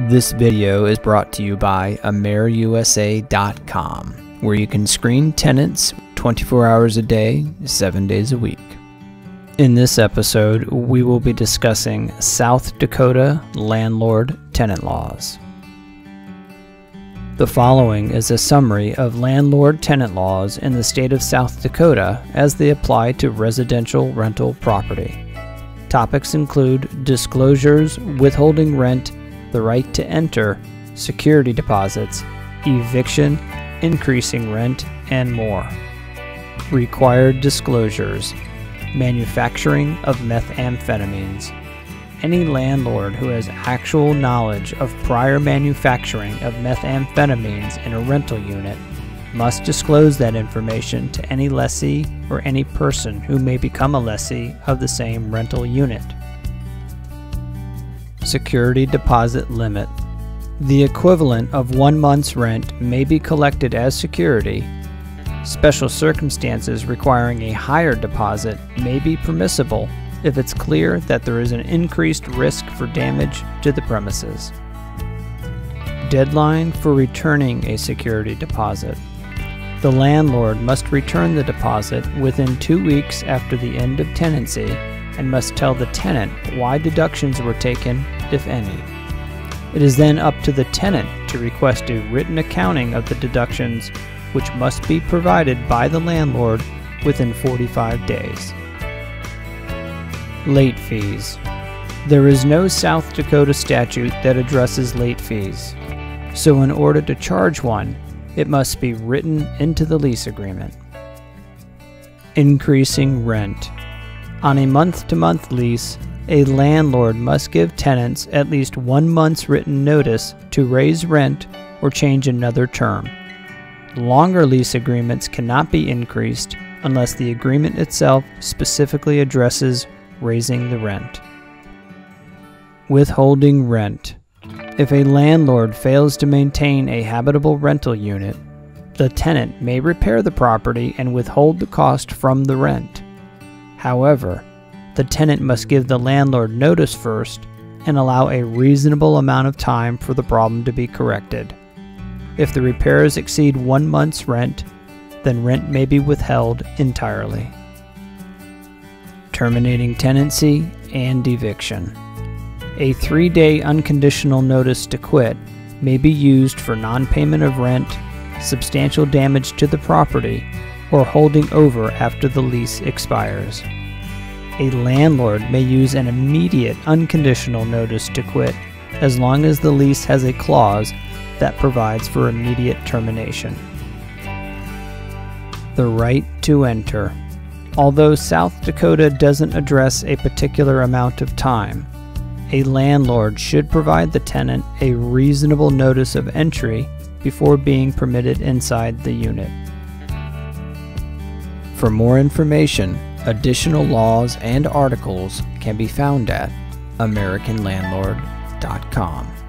This video is brought to you by AmeriUSA.com, where you can screen tenants 24 hours a day, 7 days a week. In this episode, we will be discussing South Dakota landlord tenant laws. The following is a summary of landlord tenant laws in the state of South Dakota as they apply to residential rental property. Topics include disclosures, withholding rent, the right to enter, security deposits, eviction, increasing rent, and more. Required disclosures manufacturing of methamphetamines. Any landlord who has actual knowledge of prior manufacturing of methamphetamines in a rental unit must disclose that information to any lessee or any person who may become a lessee of the same rental unit. Security Deposit Limit The equivalent of one month's rent may be collected as security. Special circumstances requiring a higher deposit may be permissible if it's clear that there is an increased risk for damage to the premises. Deadline for returning a security deposit. The landlord must return the deposit within two weeks after the end of tenancy and must tell the tenant why deductions were taken, if any. It is then up to the tenant to request a written accounting of the deductions, which must be provided by the landlord within 45 days. Late fees. There is no South Dakota statute that addresses late fees, so in order to charge one, it must be written into the lease agreement. Increasing rent. On a month to month lease, a landlord must give tenants at least one month's written notice to raise rent or change another term. Longer lease agreements cannot be increased unless the agreement itself specifically addresses raising the rent. Withholding rent. If a landlord fails to maintain a habitable rental unit, the tenant may repair the property and withhold the cost from the rent. However, the tenant must give the landlord notice first and allow a reasonable amount of time for the problem to be corrected. If the repairs exceed one month's rent, then rent may be withheld entirely. Terminating tenancy and eviction. A three day unconditional notice to quit may be used for non payment of rent, substantial damage to the property, or holding over after the lease expires. A landlord may use an immediate unconditional notice to quit as long as the lease has a clause that provides for immediate termination. The right to enter. Although South Dakota doesn't address a particular amount of time, a landlord should provide the tenant a reasonable notice of entry before being permitted inside the unit. For more information, additional laws and articles can be found at AmericanLandlord.com.